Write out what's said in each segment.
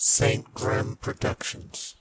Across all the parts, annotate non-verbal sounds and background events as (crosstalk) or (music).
St. Grimm Productions.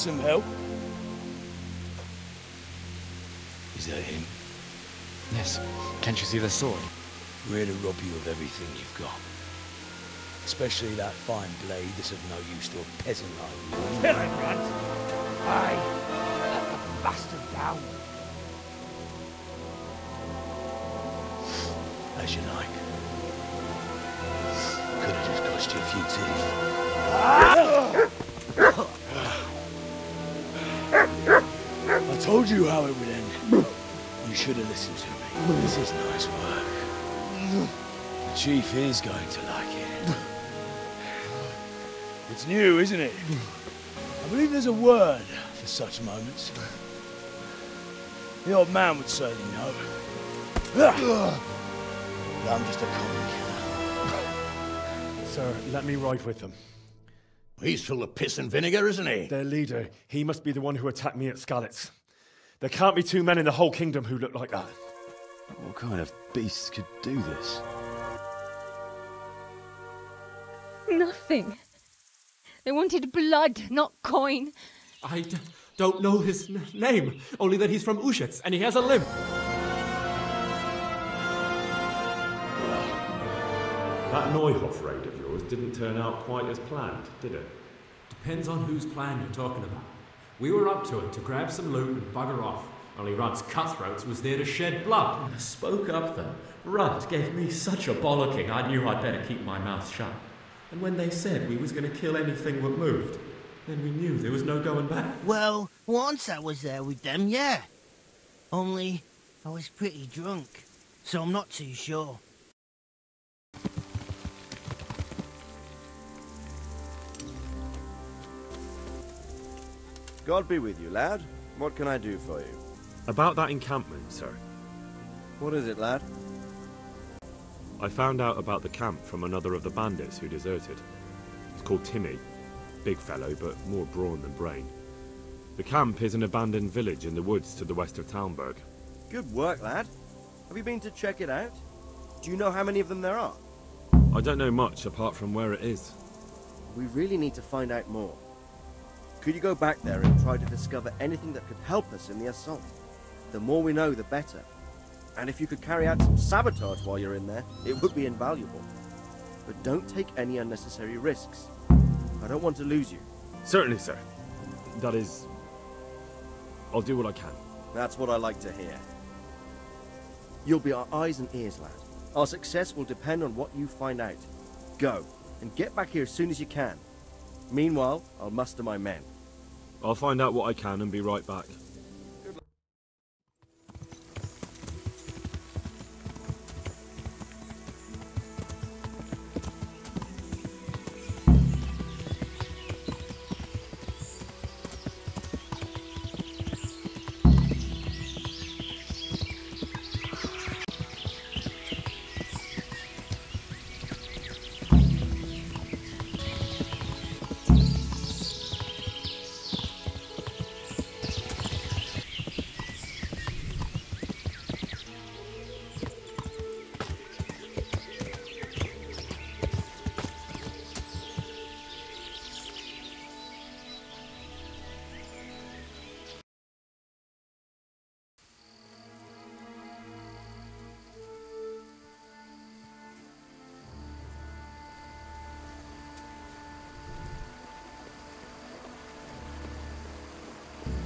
Some help? Is that him? Yes. Can't you see the sword? We're to rob you of everything you've got. Especially that fine blade that's of no use to a peasant like you. Kill him, Runt! Aye! Let the bastard down! As you like. Could have just cost you a few teeth. Ah! (laughs) told you how it would end. You should have listened to me. This is nice work. The chief is going to like it. It's new, isn't it? I believe there's a word for such moments. The old man would certainly know. But I'm just a common killer. Sir, let me ride with them. He's full of piss and vinegar, isn't he? Their leader, he must be the one who attacked me at Skalitz. There can't be two men in the whole kingdom who look like that. What kind of beast could do this? Nothing. They wanted blood, not coin. I d- don't know his n- name, only that he's from Uzhitz and he has a limp. That Neuhof raid of yours didn't turn out quite as planned, did it? Depends on whose plan you're talking about. We were up to it to grab some loot and bugger off. Only Runt's cutthroats was there to shed blood. I spoke up though. Rudd gave me such a bollocking I knew I'd better keep my mouth shut. And when they said we was going to kill anything that moved, then we knew there was no going back. Well, once I was there with them, yeah. Only I was pretty drunk, so I'm not too sure. God be with you, lad. What can I do for you? About that encampment, sir. What is it, lad? I found out about the camp from another of the bandits who deserted. It's called Timmy. Big fellow, but more brawn than brain. The camp is an abandoned village in the woods to the west of Talmberg. Good work, lad. Have you been to check it out? Do you know how many of them there are? I don't know much apart from where it is. We really need to find out more. Could you go back there and try to discover anything that could help us in the assault? The more we know, the better. And if you could carry out some sabotage while you're in there, it would be invaluable. But don't take any unnecessary risks. I don't want to lose you. Certainly, sir. That is... I'll do what I can. That's what I like to hear. You'll be our eyes and ears, lad. Our success will depend on what you find out. Go, and get back here as soon as you can. Meanwhile, I'll muster my men. I'll find out what I can and be right back.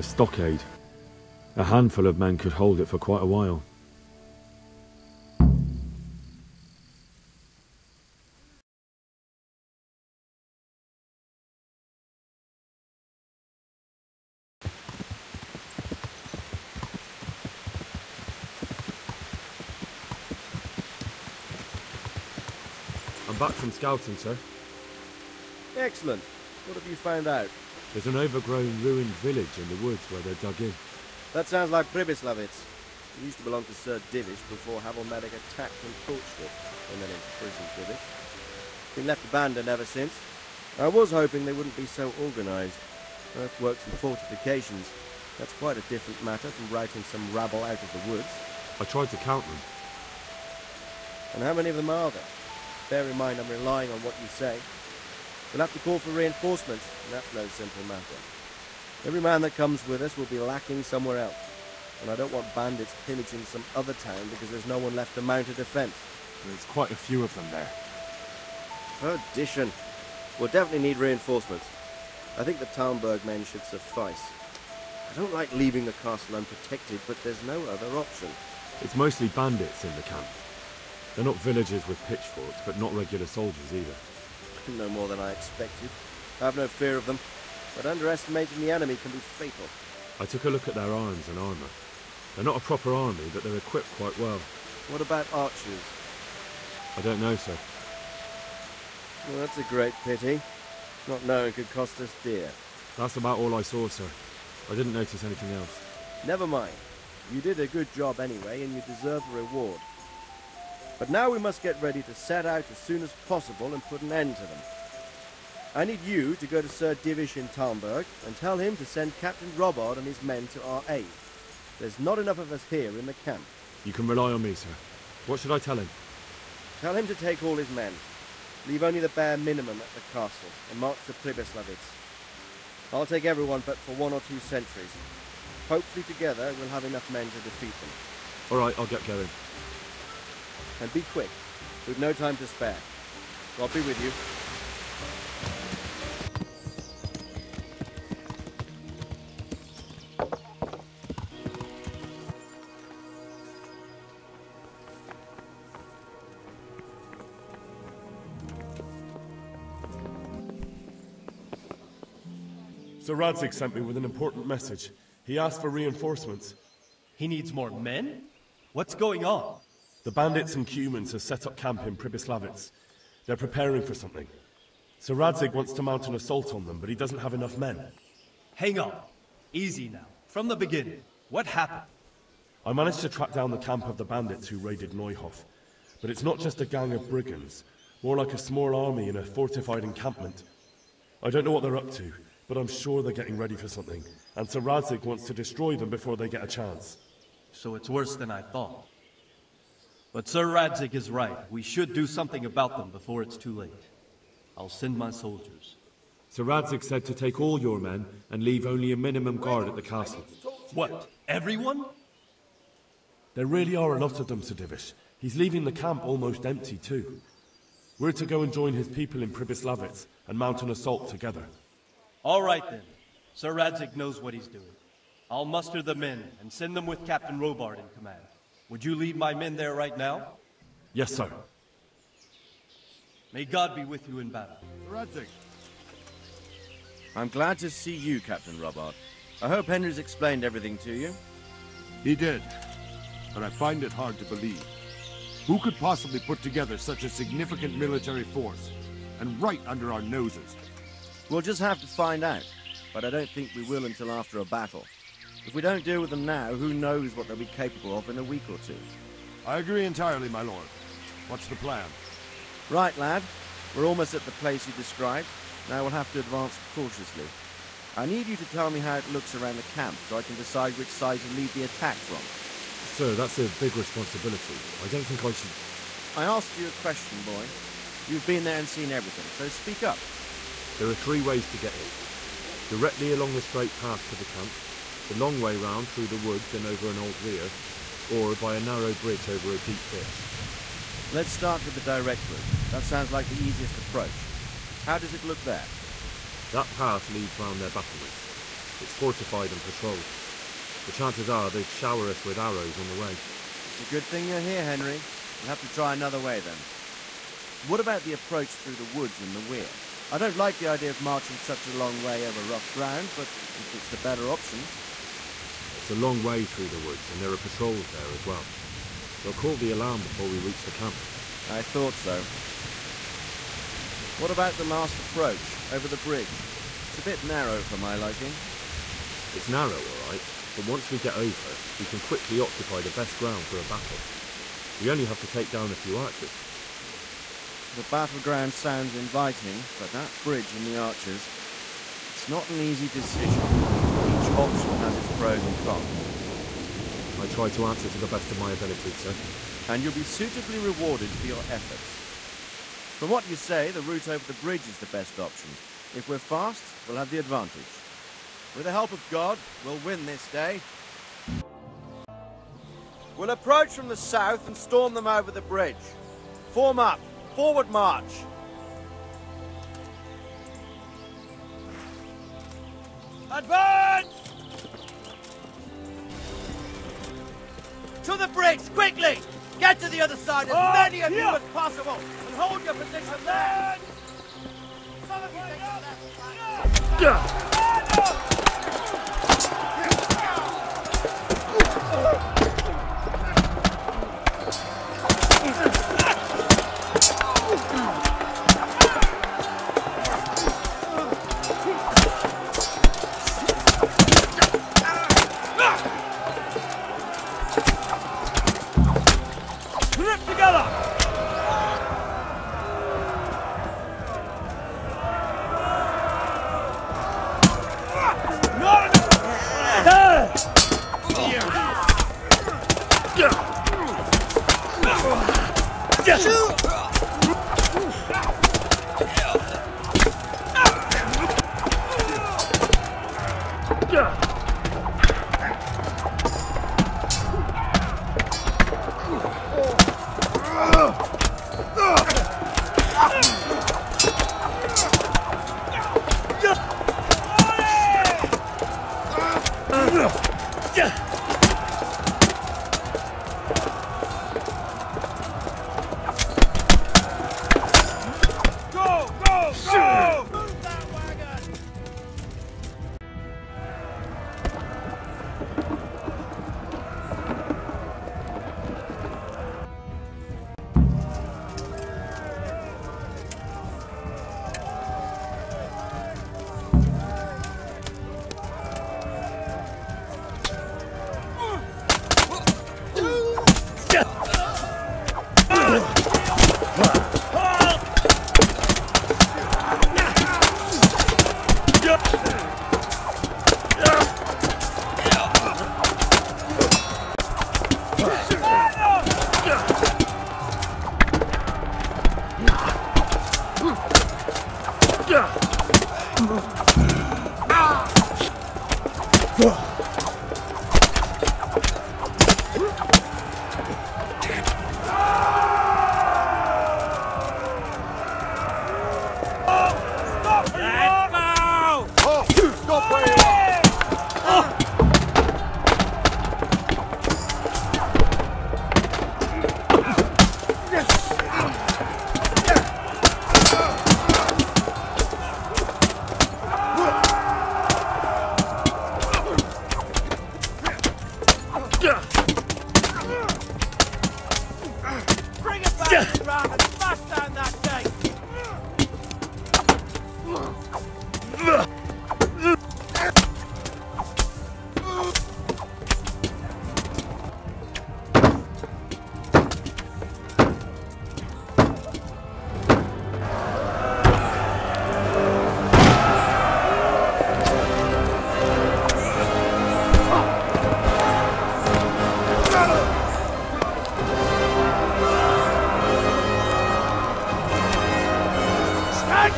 A stockade. A handful of men could hold it for quite a while. I'm back from scouting, sir. Excellent. What have you found out? There's an overgrown, ruined village in the woods where they're dug in. That sounds like Pribyslavitz. It used to belong to Sir Divish before Havelmedic attacked and torched it, and then imprisoned it. Been left abandoned ever since. I was hoping they wouldn't be so organised. Earthworks and fortifications. That's quite a different matter from routing some rabble out of the woods. I tried to count them. And how many of them are there? Bear in mind I'm relying on what you say. We'll have to call for reinforcements, and that's no simple matter. Every man that comes with us will be lacking somewhere else, and I don't want bandits pillaging some other town because there's no one left to mount a defence. There's quite a few of them there. Perdition. We'll definitely need reinforcements. I think the Talmberg men should suffice. I don't like leaving the castle unprotected, but there's no other option. It's mostly bandits in the camp. They're not villagers with pitchforks, but not regular soldiers either. No more than I expected. I have no fear of them, but underestimating the enemy can be fatal. I took a look at their arms and armour. They're not a proper army, but they're equipped quite well. What about archers? I don't know, sir. Well, that's a great pity. Not knowing could cost us dear. That's about all I saw, sir. I didn't notice anything else. Never mind. You did a good job anyway, and you deserve a reward. But now we must get ready to set out as soon as possible and put an end to them. I need you to go to Sir Divish in Talmberg and tell him to send Captain Robard and his men to our aid. There's not enough of us here in the camp. You can rely on me, sir. What should I tell him? Tell him to take all his men. Leave only the bare minimum at the castle and march to Pribyslavitz. I'll take everyone but for one or two sentries. Hopefully together we'll have enough men to defeat them. All right, I'll get going. And be quick. We've no time to spare. God be with you. Sir Radzig sent me with an important message. He asked for reinforcements. He needs more men? What's going on? The bandits and Cumans have set up camp in Pribyslavitz. They're preparing for something. Sir Radzig wants to mount an assault on them, but he doesn't have enough men. Hang on. Easy now. From the beginning. What happened? I managed to track down the camp of the bandits who raided Neuhof. But it's not just a gang of brigands, more like a small army in a fortified encampment. I don't know what they're up to, but I'm sure they're getting ready for something, and Sir Radzig wants to destroy them before they get a chance. So it's worse than I thought. But Sir Radzig is right. We should do something about them before it's too late. I'll send my soldiers. Sir Radzig said to take all your men and leave only a minimum guard at the castle. What? Everyone? There really are a lot of them, Sir Divish. He's leaving the camp almost empty, too. We're to go and join his people in Pribyslavitz and mount an assault together. All right then. Sir Radzig knows what he's doing. I'll muster the men and send them with Captain Robard in command. Would you lead my men there right now? Yes, sir. May God be with you in battle. Radzig. I'm glad to see you, Captain Robard. I hope Henry's explained everything to you. He did, but I find it hard to believe. Who could possibly put together such a significant military force, and right under our noses? We'll just have to find out, but I don't think we will until after a battle. If we don't deal with them now, who knows what they'll be capable of in a week or two. I agree entirely, my lord. What's the plan? Right, lad. We're almost at the place you described. Now we'll have to advance cautiously. I need you to tell me how it looks around the camp so I can decide which side to lead the attack from. Sir, that's a big responsibility. I don't think I should... I asked you a question, boy. You've been there and seen everything, so speak up. There are three ways to get in. Directly along the straight path to the camp, the long way round through the woods and over an old weir, or by a narrow bridge over a deep ditch. Let's start with the direct route. That sounds like the easiest approach. How does it look there? That path leads round their battlements. It's fortified and patrolled. The chances are they'd shower us with arrows on the way. It's a good thing you're here, Henry. We'll have to try another way then. What about the approach through the woods and the weir? I don't like the idea of marching such a long way over rough ground, but it's the better option. It's a long way through the woods, and there are patrols there as well. They'll call the alarm before we reach the camp. I thought so. What about the last approach, over the bridge? It's a bit narrow for my liking. It's narrow, all right, but once we get over, we can quickly occupy the best ground for a battle. We only have to take down a few archers. The battleground sounds inviting, but that bridge and the archers, it's not an easy decision. Option has its pros and cons. I try to answer to the best of my ability, sir. And you'll be suitably rewarded for your efforts. From what you say, the route over the bridge is the best option. If we're fast, we'll have the advantage. With the help of God, we'll win this day. We'll approach from the south and storm them over the bridge. Form up. Forward march. Advance! To the bridge, quickly! Get to the other side, as Oh, many of you as possible, and hold your position there! Some of you take the left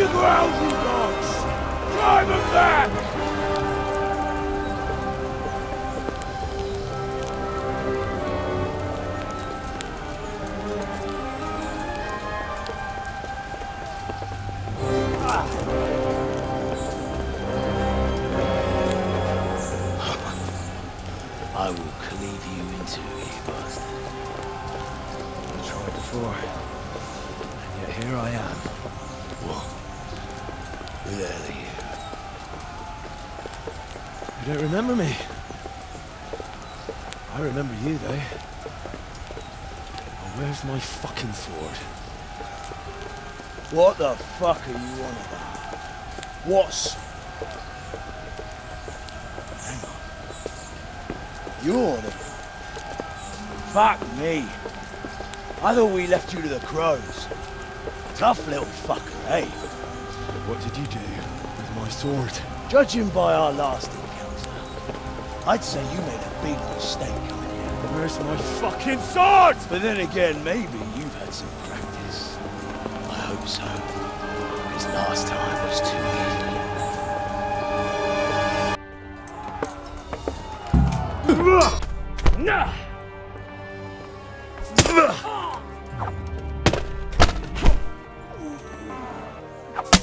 you grousing dogs! Drive them back! What the fuck are you on about? What's... Hang on. You're the... Fuck me. I thought we left you to the crows. Tough little fucker, eh? What did you do with my sword? Judging by our last encounter, I'd say you made a big mistake. Where's my fucking sword? But then again, maybe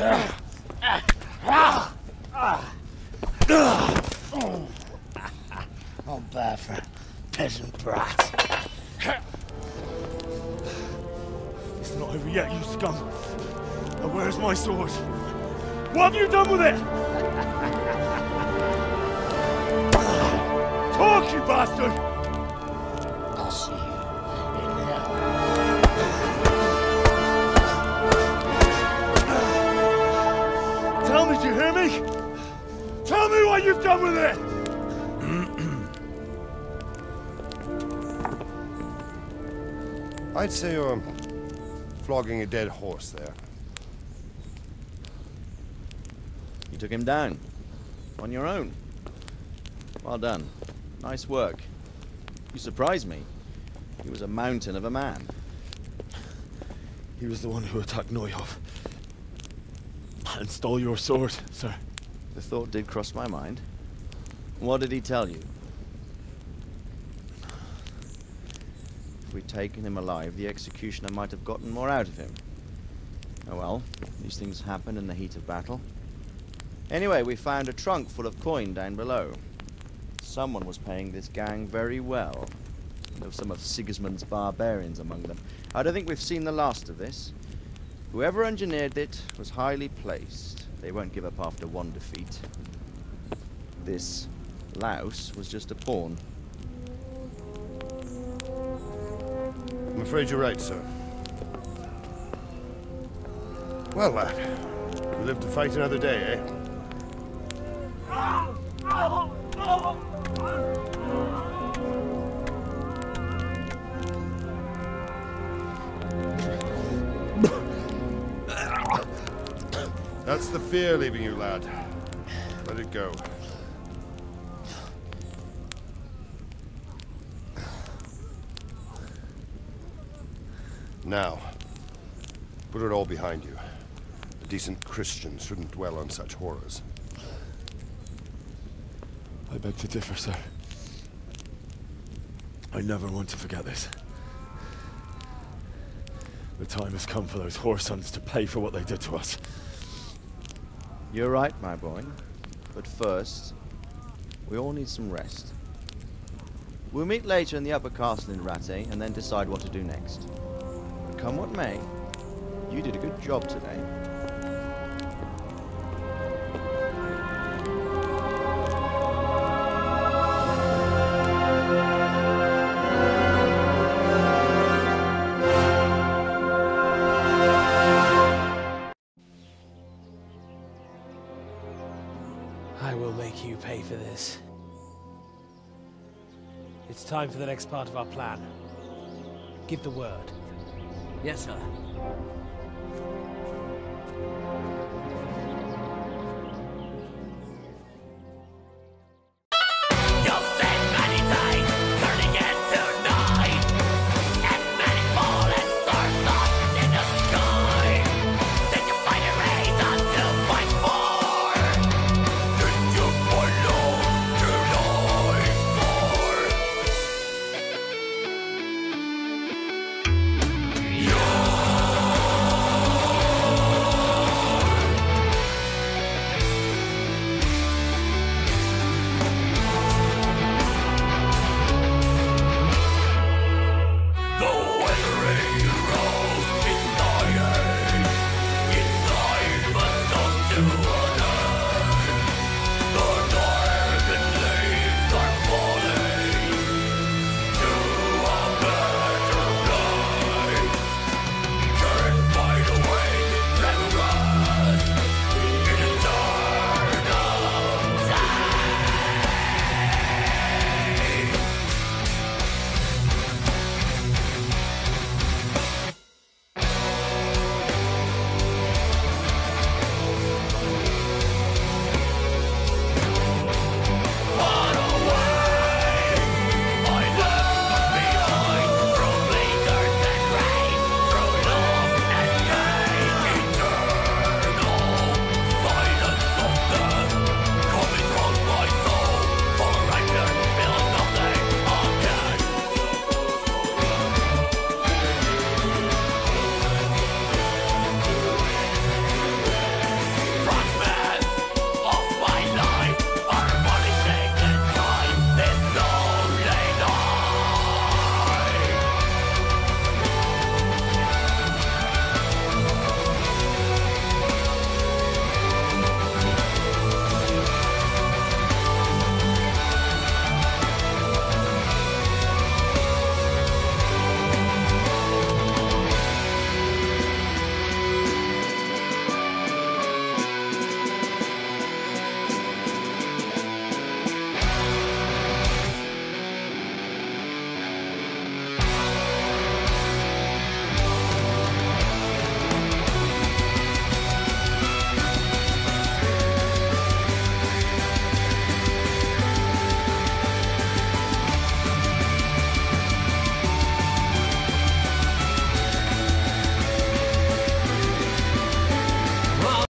Oh, bad for peasant brat. It's not over yet, you scum. Now where's my sword? What have you done with it? (laughs) Talk, you bastard! I'd say you're flogging a dead horse there. You took him down. On your own. Well done. Nice work. You surprised me. He was a mountain of a man. He was the one who attacked Neuhof. And stole your sword, sir. The thought did cross my mind. What did he tell you? We'd taken him alive, the executioner might have gotten more out of him. Oh well, these things happen in the heat of battle. Anyway, we found a trunk full of coin down below. Someone was paying this gang very well. There were some of Sigismund's barbarians among them. I don't think we've seen the last of this. Whoever engineered it was highly placed. They won't give up after one defeat. This louse was just a pawn. I'm afraid you're right, sir. Well, lad, we live to fight another day, eh? That's the fear leaving you, lad. Let it go. Put it all behind you. A decent Christian shouldn't dwell on such horrors. I beg to differ, sir. I never want to forget this. The time has come for those whoresons to pay for what they did to us. You're right, my boy. But first, we all need some rest. We'll meet later in the upper castle in Rattay and then decide what to do next. But come what may, you did a good job today. I will make you pay for this. It's time for the next part of our plan. Give the word. Yes, sir.